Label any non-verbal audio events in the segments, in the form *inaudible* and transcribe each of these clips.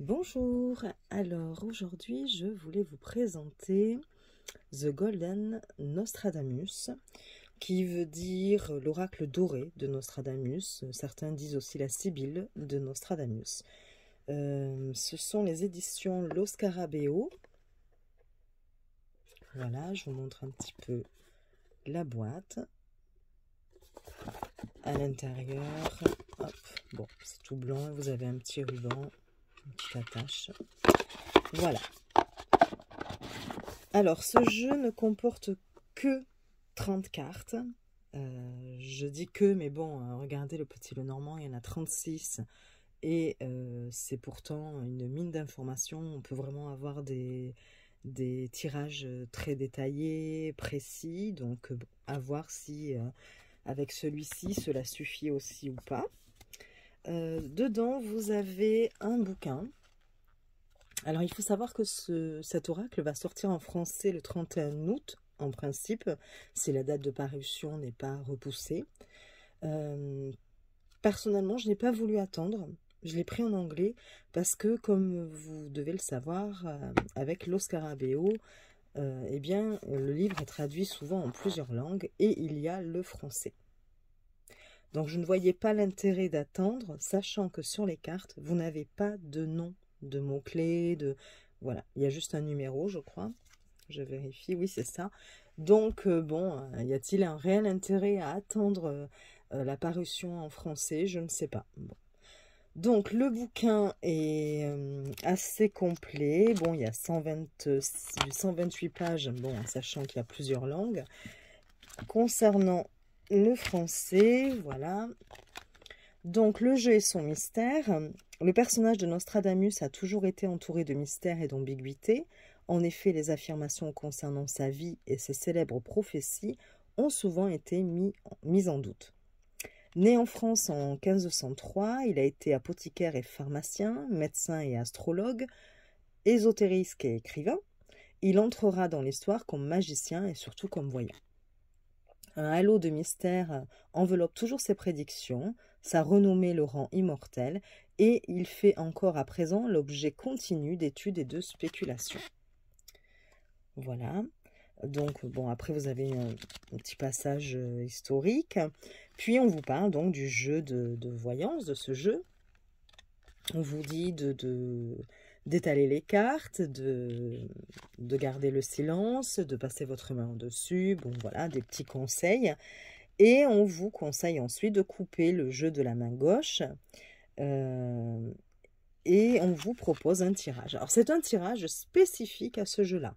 Bonjour, alors aujourd'hui je voulais vous présenter The Golden Nostradamus, qui veut dire l'oracle doré de Nostradamus. Certains disent aussi la Sibylle de Nostradamus. Euh, ce sont les éditions Los Scarabeo. Voilà, je vous montre un petit peu la boîte. À l'intérieur, bon, c'est tout blanc, vous avez un petit ruban Voilà. Alors, ce jeu ne comporte que 30 cartes. Euh, je dis que, mais bon, euh, regardez le petit le normand, il y en a 36. Et euh, c'est pourtant une mine d'informations. On peut vraiment avoir des, des tirages très détaillés, précis. Donc, à voir si avec celui-ci, cela suffit aussi ou pas. Euh, dedans, vous avez un bouquin. Alors, il faut savoir que ce, cet oracle va sortir en français le 31 août, en principe, si la date de parution n'est pas repoussée. Euh, personnellement, je n'ai pas voulu attendre. Je l'ai pris en anglais parce que, comme vous devez le savoir, euh, avec l'Oscarabeo, eh bien, le livre est traduit souvent en plusieurs langues et il y a le français. Donc je ne voyais pas l'intérêt d'attendre, sachant que sur les cartes, vous n'avez pas de nom de mots-clés, de... Voilà, il y a juste un numéro, je crois. Je vérifie, oui, c'est ça. Donc, euh, bon, euh, y a-t-il un réel intérêt à attendre euh, la parution en français? Je ne sais pas. Donc, le bouquin est assez complet. Bon, il y a 128 pages, bon, sachant qu'il y a plusieurs langues. Concernant le français, voilà. Donc le jeu est son mystère. Le personnage de Nostradamus a toujours été entouré de mystères et d'ambiguïté. En effet, les affirmations concernant sa vie et ses célèbres prophéties ont souvent été mises en doute. Né en France en 1503, il a été apothicaire et pharmacien, médecin et astrologue, ésotériste et écrivain. Il entrera dans l'histoire comme magicien et surtout comme voyant. Un halo de mystère enveloppe toujours ses prédictions, sa renommée le rend immortel, et il fait encore à présent l'objet continu d'études et de spéculations. Voilà. Donc, bon, après, vous avez un, petit passage euh, historique. Puis, on vous parle donc du jeu de, voyance, de ce jeu. On vous dit de d'étaler les cartes, de, de garder le silence, de passer votre main dessus, bon voilà, des petits conseils. Et on vous conseille ensuite de couper le jeu de la main gauche. Euh, et on vous propose un tirage. Alors c'est un tirage spécifique à ce jeu-là.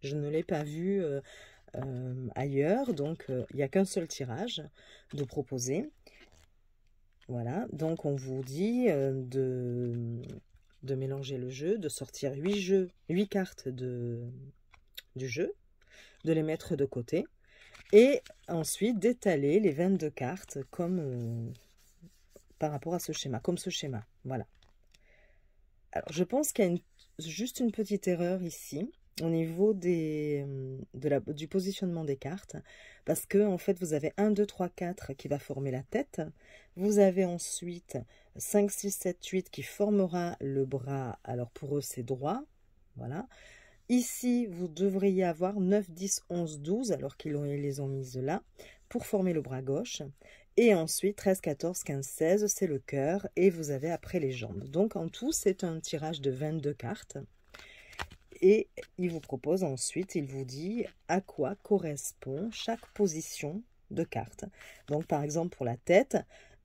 Je ne l'ai pas vu euh, euh, ailleurs, donc il n'y a qu'un seul tirage de proposer. Voilà, donc on vous dit de, de mélanger le jeu, de sortir 8 jeux, 8 cartes de, du jeu, de les mettre de côté, et ensuite d'étaler les 22 cartes comme euh, par rapport à ce schéma, comme ce schéma. Voilà. Alors, je pense qu'il y a juste une petite erreur ici au niveau des, de la, du positionnement des cartes, parce que en fait vous avez 1, 2, 3, 4 qui va former la tête, vous avez ensuite 5, 6, 7, 8 qui formera le bras, alors pour eux c'est droit, voilà. Ici, vous devriez avoir 9, 10, 11, 12, alors qu'ils les ont mises là, pour former le bras gauche. Et ensuite, 13, 14, 15, 16, c'est le cœur, et vous avez après les jambes. Donc en tout, c'est un tirage de 22 cartes. Et il vous propose ensuite, il vous dit à quoi correspond chaque position de carte. Donc par exemple pour la tête,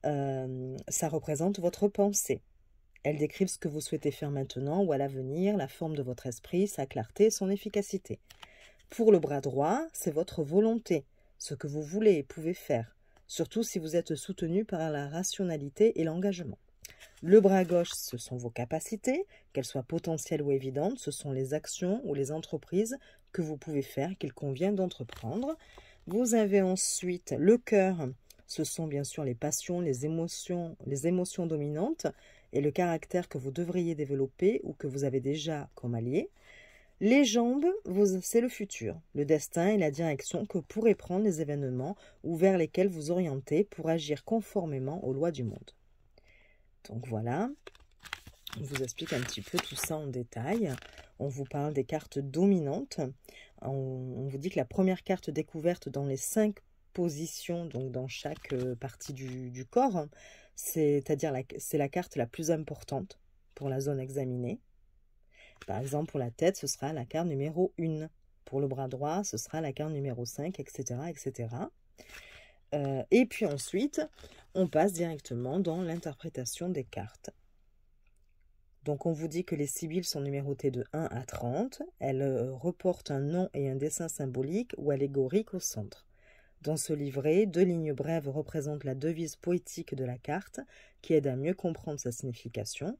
euh, ça représente votre pensée. Elle décrit ce que vous souhaitez faire maintenant ou à l'avenir, la forme de votre esprit, sa clarté, son efficacité. Pour le bras droit, c'est votre volonté, ce que vous voulez et pouvez faire, surtout si vous êtes soutenu par la rationalité et l'engagement. Le bras gauche, ce sont vos capacités, qu'elles soient potentielles ou évidentes, ce sont les actions ou les entreprises que vous pouvez faire, qu'il convient d'entreprendre. Vous avez ensuite le cœur, ce sont bien sûr les passions, les émotions, les émotions dominantes et le caractère que vous devriez développer ou que vous avez déjà comme allié. Les jambes, c'est le futur, le destin et la direction que pourraient prendre les événements ou vers lesquels vous orientez pour agir conformément aux lois du monde. Donc voilà. On vous explique un petit peu tout ça en détail. On vous parle des cartes dominantes. On, vous dit que la première carte découverte dans les cinq positions, donc dans chaque euh, partie du, corps, c'est-à-dire c'est la carte la plus importante pour la zone examinée. Par exemple, pour la tête, ce sera la carte numéro 1. Pour le bras droit, ce sera la carte numéro 5, etc. etc. et puis ensuite, on passe directement dans l'interprétation des cartes. Donc on vous dit que les sibylles sont numérotées de 1 à 30. Elles euh, reportent un nom et un dessin symbolique ou allégorique au centre. Dans ce livret, deux lignes brèves représentent la devise poétique de la carte, qui aide à mieux comprendre sa signification.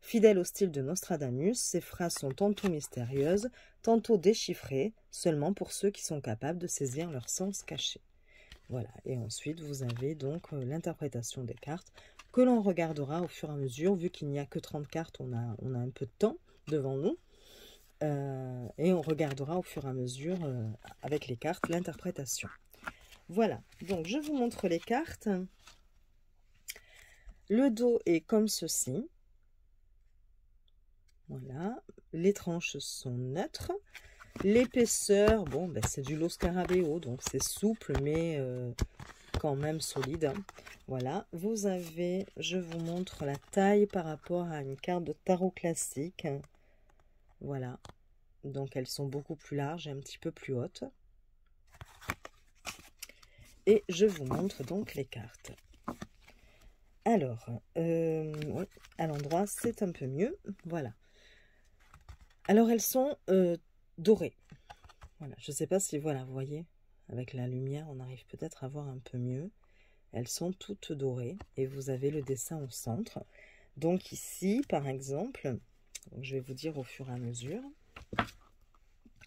Fidèle au style de Nostradamus, ces phrases sont tantôt mystérieuses, tantôt déchiffrées, seulement pour ceux qui sont capables de saisir leur sens caché. Voilà, et ensuite vous avez donc euh, l'interprétation des cartes que l'on regardera au fur et à mesure, vu qu'il n'y a que 30 cartes, on a, un peu de temps devant nous. Euh, et on regardera au fur et à mesure, euh, avec les cartes, l'interprétation. Voilà, donc je vous montre les cartes. Le dos est comme ceci. Voilà, les tranches sont neutres. L'épaisseur, bon, ben, c'est du Los Carabeo, donc c'est souple, mais euh, quand même solide. Voilà, vous avez, je vous montre la taille par rapport à une carte de tarot classique. Voilà, donc elles sont beaucoup plus larges et un petit peu plus hautes. Et je vous montre donc les cartes. Alors, euh, à l'endroit, c'est un peu mieux. Voilà. Alors, elles sont euh, dorées. Voilà, je ne sais pas si, voilà, vous voyez, avec la lumière, on arrive peut-être à voir un peu mieux. Elles sont toutes dorées et vous avez le dessin au centre. Donc ici, par exemple, je vais vous dire au fur et à mesure,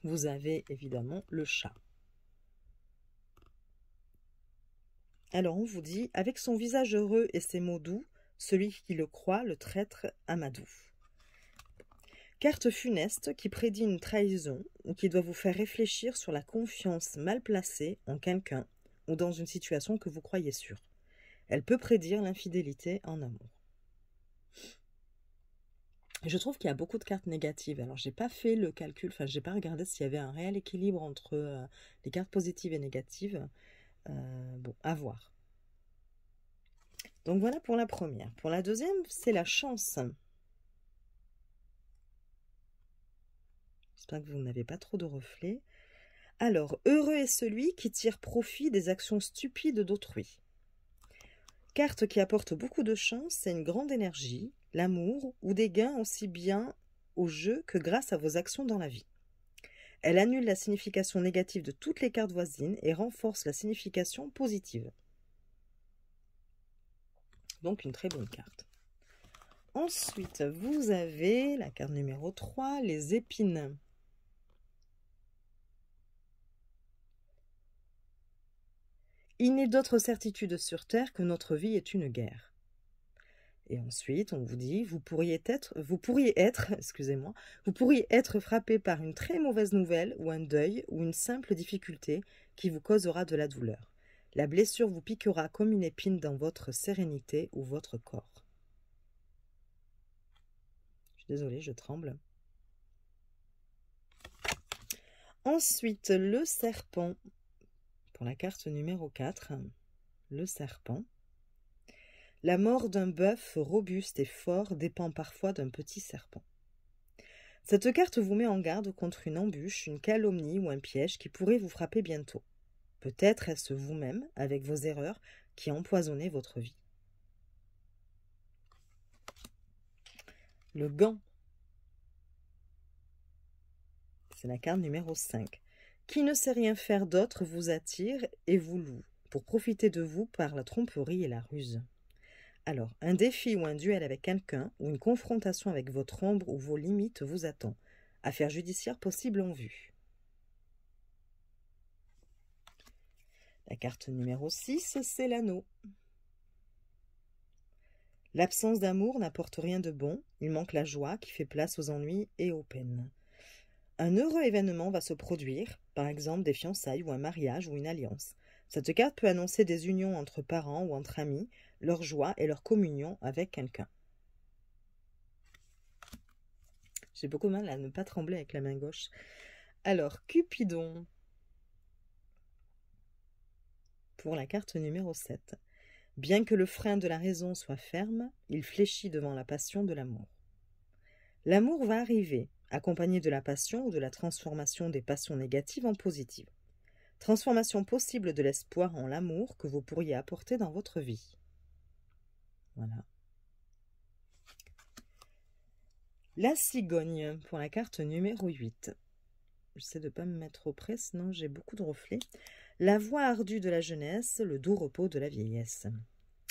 vous avez évidemment le chat. Alors on vous dit, avec son visage heureux et ses mots doux, celui qui le croit le traître Amadou. Carte funeste qui prédit une trahison ou qui doit vous faire réfléchir sur la confiance mal placée en quelqu'un ou dans une situation que vous croyez sûre. Elle peut prédire l'infidélité en amour. Je trouve qu'il y a beaucoup de cartes négatives. Alors, j'ai pas fait le calcul, enfin, j'ai pas regardé s'il y avait un réel équilibre entre euh, les cartes positives et négatives. Euh, bon, à voir. Donc voilà pour la première. Pour la deuxième, c'est la chance. J'espère que vous n'avez pas trop de reflets. Alors, heureux est celui qui tire profit des actions stupides d'autrui. Carte qui apporte beaucoup de chance et une grande énergie, l'amour ou des gains aussi bien au jeu que grâce à vos actions dans la vie. Elle annule la signification négative de toutes les cartes voisines et renforce la signification positive. Donc une très bonne carte. Ensuite, vous avez la carte numéro 3, les épines. Il n'est d'autre certitude sur terre que notre vie est une guerre. Et ensuite, on vous dit, vous pourriez être, vous pourriez être, *laughs* excusez-moi, vous pourriez être frappé par une très mauvaise nouvelle ou un deuil ou une simple difficulté qui vous causera de la douleur. La blessure vous piquera comme une épine dans votre sérénité ou votre corps. Je suis désolée, je tremble. Ensuite, le serpent. Pour la carte numéro 4, le serpent. La mort d'un bœuf robuste et fort dépend parfois d'un petit serpent. Cette carte vous met en garde contre une embûche, une calomnie ou un piège qui pourrait vous frapper bientôt. Peut-être est-ce vous-même, avec vos erreurs, qui empoisonnez votre vie. Le gant. C'est la carte numéro 5. Qui ne sait rien faire d'autre vous attire et vous loue, pour profiter de vous par la tromperie et la ruse. Alors, un défi ou un duel avec quelqu'un ou une confrontation avec votre ombre ou vos limites vous attend. Affaire judiciaire possible en vue. La carte numéro 6, c'est l'anneau. L'absence d'amour n'apporte rien de bon, il manque la joie qui fait place aux ennuis et aux peines. Un heureux événement va se produire, par exemple des fiançailles ou un mariage ou une alliance. Cette carte peut annoncer des unions entre parents ou entre amis, leur joie et leur communion avec quelqu'un. J'ai beaucoup mal à ne pas trembler avec la main gauche. Alors, Cupidon. Pour la carte numéro 7. Bien que le frein de la raison soit ferme, il fléchit devant la passion de l'amour. L'amour va arriver, accompagné de la passion ou de la transformation des passions négatives en positives. Transformation possible de l'espoir en l'amour que vous pourriez apporter dans votre vie. Voilà. La cigogne pour la carte numéro 8. J'essaie de ne pas me mettre au près, sinon j'ai beaucoup de reflets. La voix ardue de la jeunesse, le doux repos de la vieillesse.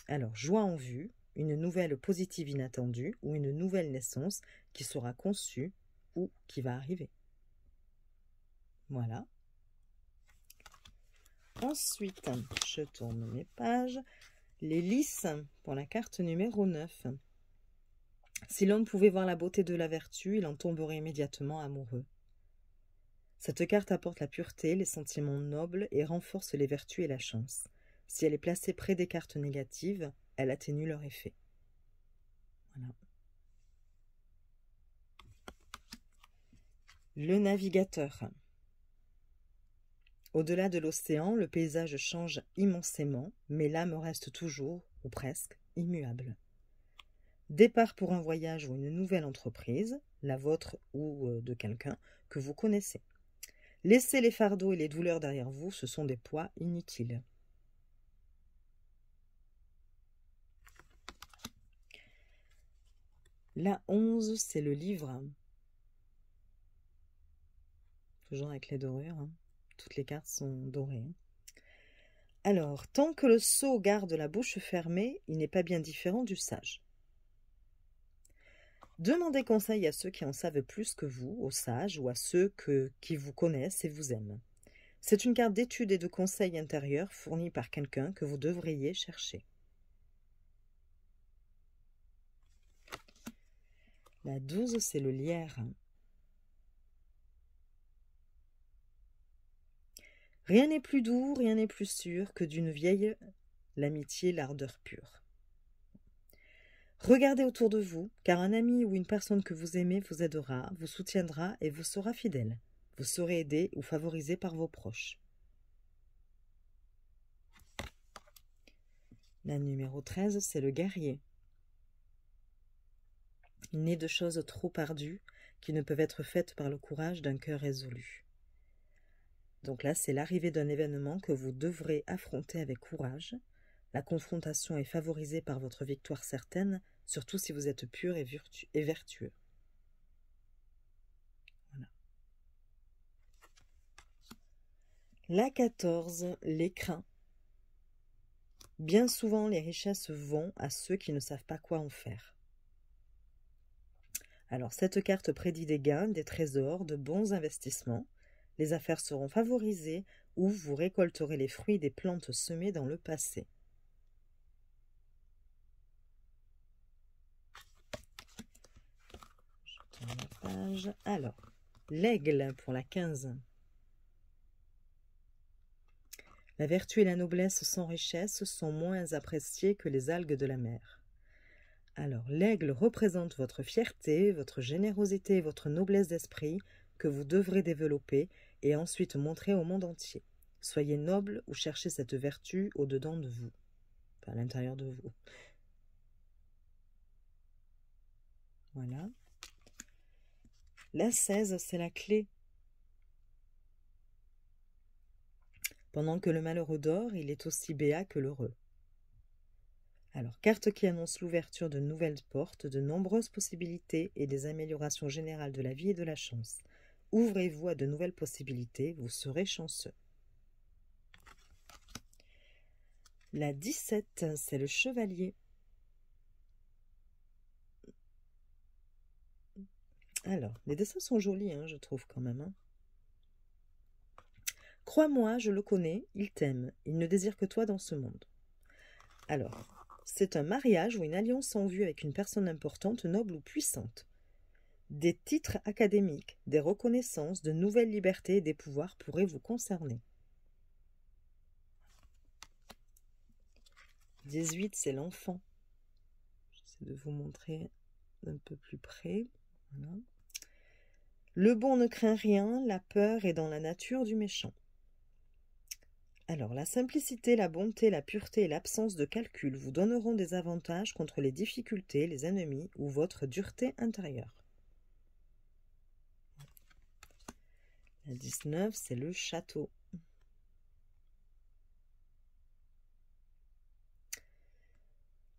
Alors, joie en vue, une nouvelle positive inattendue ou une nouvelle naissance qui sera conçue ou qui va arriver. Voilà. Ensuite, je tourne mes pages. Les lys pour la carte numéro 9. Si l'homme pouvait voir la beauté de la vertu, il en tomberait immédiatement amoureux. Cette carte apporte la pureté, les sentiments nobles et renforce les vertus et la chance. Si elle est placée près des cartes négatives, elle atténue leur effet. Voilà. Le navigateur. Au-delà de l'océan, le paysage change immensément, mais l'âme reste toujours, ou presque, immuable. Départ pour un voyage ou une nouvelle entreprise, la vôtre ou euh, de quelqu'un que vous connaissez. Laissez les fardeaux et les douleurs derrière vous, ce sont des poids inutiles. La 11, c'est le livre. Toujours avec les dorures. Hein. Toutes les cartes sont dorées. Alors, tant que le sot garde la bouche fermée, il n'est pas bien différent du sage. Demandez conseil à ceux qui en savent plus que vous, aux sages, ou à ceux que, qui vous connaissent et vous aiment. C'est une carte d'étude et de conseil intérieur fournie par quelqu'un que vous devriez chercher. La douze, c'est le lierre. Rien n'est plus doux, rien n'est plus sûr que d'une vieille l'amitié, l'ardeur pure. Regardez autour de vous, car un ami ou une personne que vous aimez vous aidera, vous soutiendra et vous sera fidèle. Vous serez aidé ou favorisé par vos proches. La numéro 13, c'est le guerrier. N'est de choses trop ardues qui ne peuvent être faites par le courage d'un cœur résolu. Donc là, c'est l'arrivée d'un événement que vous devrez affronter avec courage. La confrontation est favorisée par votre victoire certaine, surtout si vous êtes pur et, vertueux. Voilà. La 14, l'écrin. Bien souvent, les richesses vont à ceux qui ne savent pas quoi en faire. Alors cette carte prédit des gains, des trésors, de bons investissements. Les affaires seront favorisées ou vous récolterez les fruits des plantes semées dans le passé. Je tourne la page. Alors, l'aigle pour la 15. La vertu et la noblesse sans richesse sont moins appréciées que les algues de la mer. Alors, l'aigle représente votre fierté, votre générosité, votre noblesse d'esprit que vous devrez développer et ensuite montrer au monde entier. Soyez noble ou cherchez cette vertu au-dedans de vous, à l'intérieur de vous. Voilà. La 16, c'est la clé. Pendant que le malheureux dort, il est aussi béat que l'heureux. Alors, carte qui annonce l'ouverture de nouvelles portes, de nombreuses possibilités et des améliorations générales de la vie et de la chance. Ouvrez-vous à de nouvelles possibilités, vous serez chanceux. La 17, c'est le chevalier. Alors, les dessins sont jolis, hein, je trouve quand même. Hein. Crois-moi, je le connais, il t'aime, il ne désire que toi dans ce monde. Alors, c'est un mariage ou une alliance en vue avec une personne importante, noble ou puissante. Des titres académiques, des reconnaissances, de nouvelles libertés et des pouvoirs pourraient vous concerner. 18, c'est l'enfant. J'essaie de vous montrer un peu plus près. Le bon ne craint rien, la peur est dans la nature du méchant. Alors, la simplicité, la bonté, la pureté et l'absence de calcul vous donneront des avantages contre les difficultés, les ennemis ou votre dureté intérieure. La 19, c'est le château.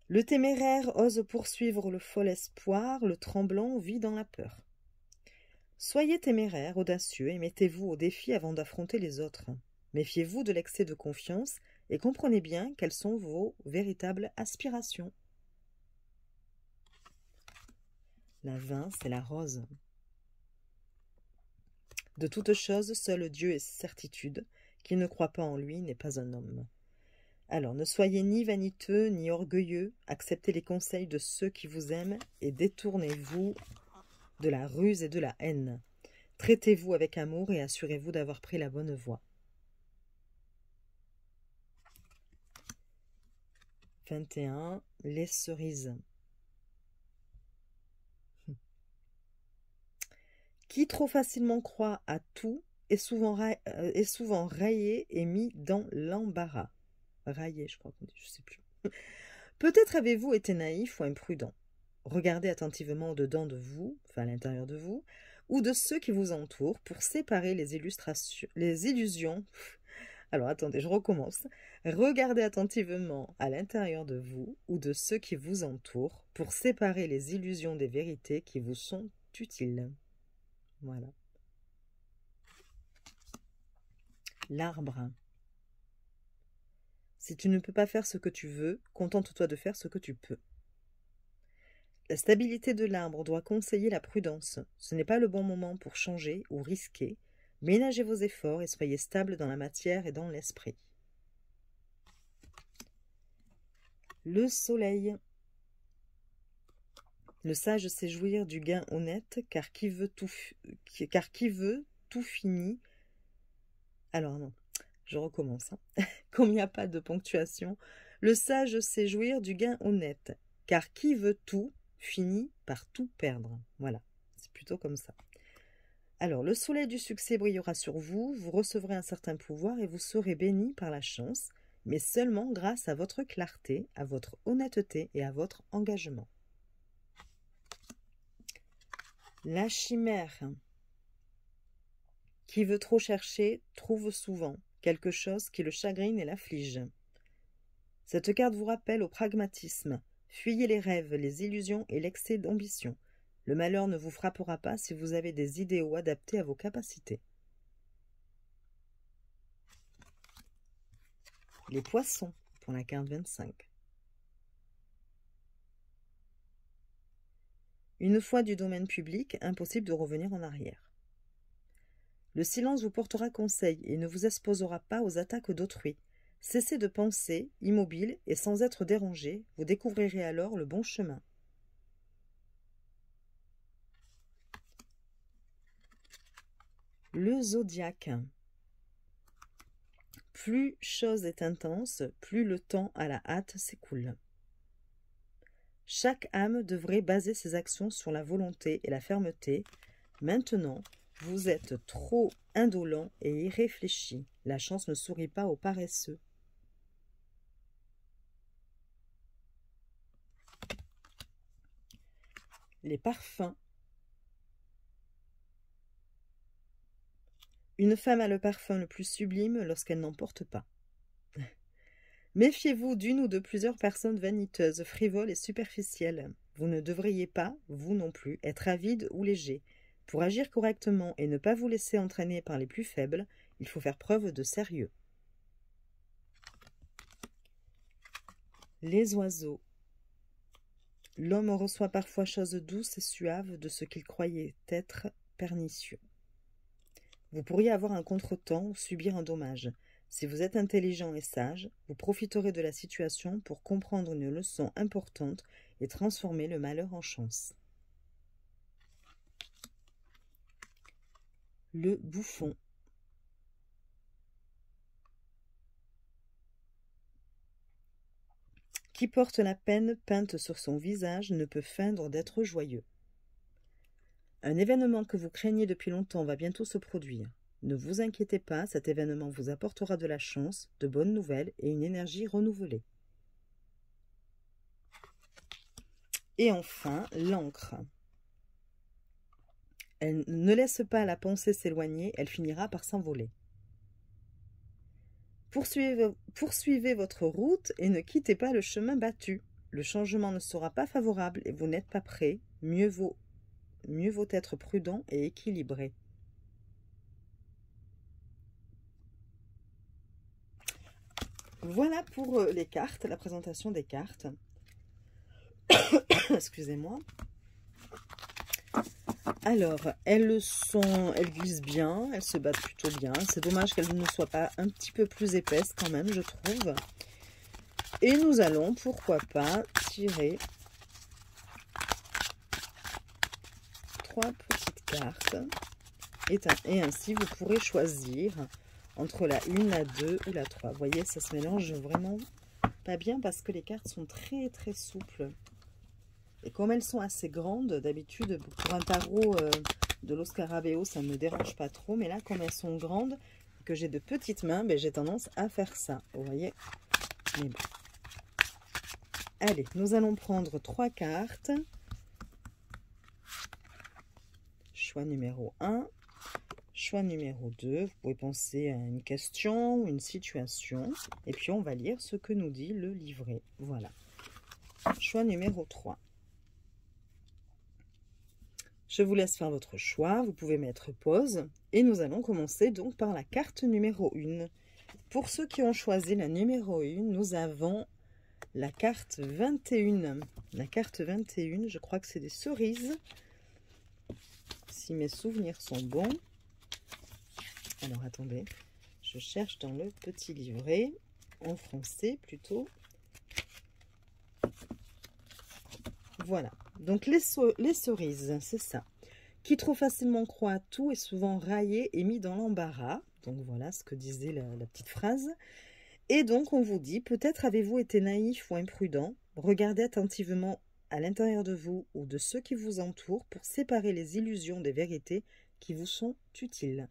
Le téméraire ose poursuivre le fol espoir, le tremblant vit dans la peur. Soyez téméraire, audacieux, et mettez-vous au défi avant d'affronter les autres. Méfiez-vous de l'excès de confiance et comprenez bien quelles sont vos véritables aspirations. La vin, c'est la rose. De toute chose, seul Dieu est certitude. Qui ne croit pas en lui n'est pas un homme. Alors ne soyez ni vaniteux ni orgueilleux, acceptez les conseils de ceux qui vous aiment et détournez-vous de la ruse et de la haine. Traitez-vous avec amour et assurez-vous d'avoir pris la bonne voie. 21. Les cerises. Qui trop facilement croit à tout est souvent, euh, est raillé et mis dans l'embarras. Raillé, je crois qu'on dit, je sais plus. *laughs* Peut-être avez-vous été naïf ou imprudent. Regardez attentivement au-dedans de vous, enfin à l'intérieur de vous, ou de ceux qui vous entourent pour séparer les illustrations, les illusions *laughs* alors attendez, je recommence. Regardez attentivement à l'intérieur de vous ou de ceux qui vous entourent pour séparer les illusions des vérités qui vous sont utiles. Voilà. L'arbre. Si tu ne peux pas faire ce que tu veux, contente-toi de faire ce que tu peux. La stabilité de l'arbre doit conseiller la prudence. Ce n'est pas le bon moment pour changer ou risquer, Ménagez vos efforts et soyez stable dans la matière et dans l'esprit. Le soleil. Le sage sait jouir du gain honnête, car qui veut tout, car qui veut tout finit. Alors non, je recommence. Hein. *laughs* Comme il n'y a pas de ponctuation, le sage sait jouir du gain honnête, car qui veut tout finit par tout perdre. Voilà, c'est plutôt comme ça. Alors, le soleil du succès brillera sur vous, vous recevrez un certain pouvoir et vous serez béni par la chance, mais seulement grâce à votre clarté, à votre honnêteté et à votre engagement. La chimère. Qui veut trop chercher trouve souvent quelque chose qui le chagrine et l'afflige. Cette carte vous rappelle au pragmatisme. Fuyez les rêves, les illusions et l'excès d'ambition. Le malheur ne vous frappera pas si vous avez des idéaux adaptés à vos capacités. Les poissons pour la carte 25. Une fois du domaine public, impossible de revenir en arrière. Le silence vous portera conseil et ne vous exposera pas aux attaques d'autrui. Cessez de penser, immobile et sans être dérangé, vous découvrirez alors le bon chemin. Le zodiaque. Plus chose est intense, plus le temps à la hâte s'écoule. Chaque âme devrait baser ses actions sur la volonté et la fermeté. Maintenant, vous êtes trop indolent et irréfléchi. La chance ne sourit pas aux paresseux. Les parfums Une femme a le parfum le plus sublime lorsqu'elle n'en porte pas. Méfiez-vous d'une ou de plusieurs personnes vaniteuses, frivoles et superficielles. Vous ne devriez pas, vous non plus, être avide ou léger. Pour agir correctement et ne pas vous laisser entraîner par les plus faibles, il faut faire preuve de sérieux. Les oiseaux. L'homme reçoit parfois choses douces et suaves de ce qu'il croyait être pernicieux. Vous pourriez avoir un contretemps ou subir un dommage. Si vous êtes intelligent et sage, vous profiterez de la situation pour comprendre une leçon importante et transformer le malheur en chance. Le bouffon. Qui porte la peine peinte sur son visage ne peut feindre d'être joyeux. Un événement que vous craignez depuis longtemps va bientôt se produire. Ne vous inquiétez pas, cet événement vous apportera de la chance, de bonnes nouvelles et une énergie renouvelée. Et enfin, l'encre. Elle ne laisse pas la pensée s'éloigner, elle finira par s'envoler. Poursuivez, votre route et ne quittez pas le chemin battu. Le changement ne sera pas favorable et vous n'êtes pas prêt. Mieux vaut, mieux vaut être prudent et équilibré. Voilà pour euh, les cartes, la présentation des cartes. *coughs* Excusez-moi. Alors, elles sont, elles glissent bien, elles se battent plutôt bien. C'est dommage qu'elles ne soient pas un petit peu plus épaisses quand même, je trouve. Et nous allons, pourquoi pas, tirer trois petites cartes. Et, et ainsi, vous pourrez choisir entre la 1, la 2 ou la 3. Vous voyez, ça se mélange vraiment pas bien parce que les cartes sont très très souples. Et comme elles sont assez grandes, d'habitude, pour un tarot euh, de l'Oscarabeo, ça ne me dérange pas trop. Mais là, comme elles sont grandes, que j'ai de petites mains, ben, j'ai tendance à faire ça. Vous voyez? Mais bon. Allez, nous allons prendre trois cartes. Choix numéro 1. Choix numéro 2, vous pouvez penser à une question ou une situation. Et puis, on va lire ce que nous dit le livret. Voilà. Choix numéro 3. Je vous laisse faire votre choix, vous pouvez mettre pause et nous allons commencer donc par la carte numéro 1. Pour ceux qui ont choisi la numéro 1, nous avons la carte 21. La carte 21, je crois que c'est des cerises. Si mes souvenirs sont bons. Alors attendez, je cherche dans le petit livret, en français plutôt. Voilà, donc les, cerises, c'est ça. Qui trop facilement croit à tout est souvent raillé et mis dans l'embarras. Donc voilà ce que disait la, la petite phrase. Et donc on vous dit, peut-être avez-vous été naïf ou imprudent. Regardez attentivement à l'intérieur de vous ou de ceux qui vous entourent pour séparer les illusions des vérités qui vous sont utiles.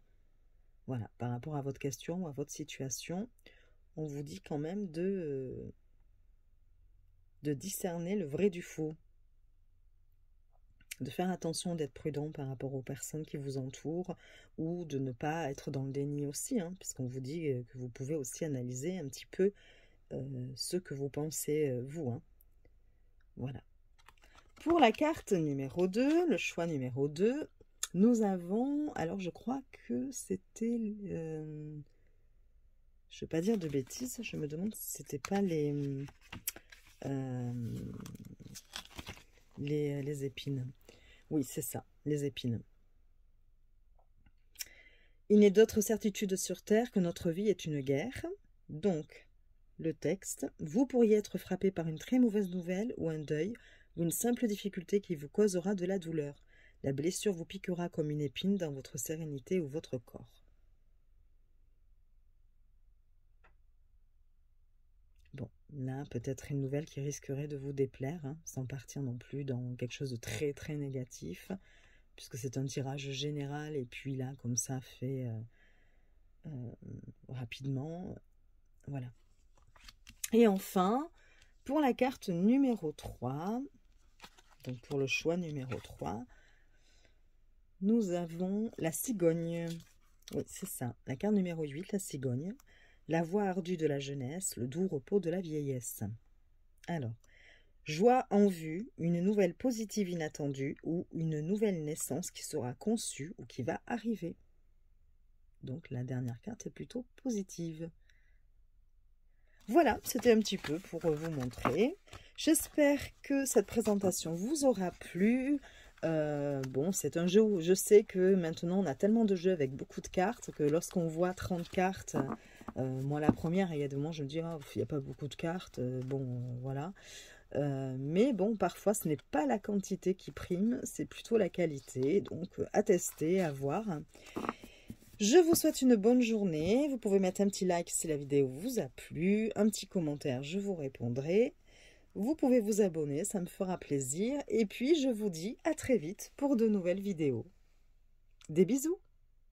Voilà, par rapport à votre question ou à votre situation, on vous dit quand même de, euh, de discerner le vrai du faux de faire attention d'être prudent par rapport aux personnes qui vous entourent ou de ne pas être dans le déni aussi, hein, puisqu'on vous dit euh, que vous pouvez aussi analyser un petit peu euh, ce que vous pensez vous. Hein. Voilà. Pour la carte numéro 2, le choix numéro 2, nous avons, alors je crois que c'était, je ne vais pas dire de bêtises, je me demande si c'était pas les, les, les épines. Oui, c'est ça, les épines. Il n'est d'autre certitude sur Terre que notre vie est une guerre. Donc, le texte, vous pourriez être frappé par une très mauvaise nouvelle ou un deuil ou une simple difficulté qui vous causera de la douleur. La blessure vous piquera comme une épine dans votre sérénité ou votre corps. Bon, là, peut-être une nouvelle qui risquerait de vous déplaire, hein, sans partir non plus dans quelque chose de très très négatif, puisque c'est un tirage général, et puis là, comme ça, fait euh, euh, rapidement. Voilà. Et enfin, pour la carte numéro 3, donc pour le choix numéro 3, nous avons la cigogne. Oui, c'est ça. La carte numéro 8, la cigogne la voix ardue de la jeunesse, le doux repos de la vieillesse. Alors, joie en vue, une nouvelle positive inattendue ou une nouvelle naissance qui sera conçue ou qui va arriver. Donc la dernière carte est plutôt positive. Voilà, c'était un petit peu pour vous montrer. J'espère que cette présentation vous aura plu. Euh, bon, c'est un jeu où je sais que maintenant on a tellement de jeux avec beaucoup de cartes que lorsqu'on voit 30 cartes, euh, moi, la première, il y a des moments, je me dis, ah, il n'y a pas beaucoup de cartes. Euh, bon, voilà. Mais bon, parfois, ce n'est pas la quantité qui prime, c'est plutôt la qualité. Donc, à tester, à voir. Je vous souhaite une bonne journée. Vous pouvez mettre un petit like si la vidéo vous a plu, un petit commentaire, je vous répondrai. Vous pouvez vous abonner, ça me fera plaisir. Et puis, je vous dis à très vite pour de nouvelles vidéos. Des bisous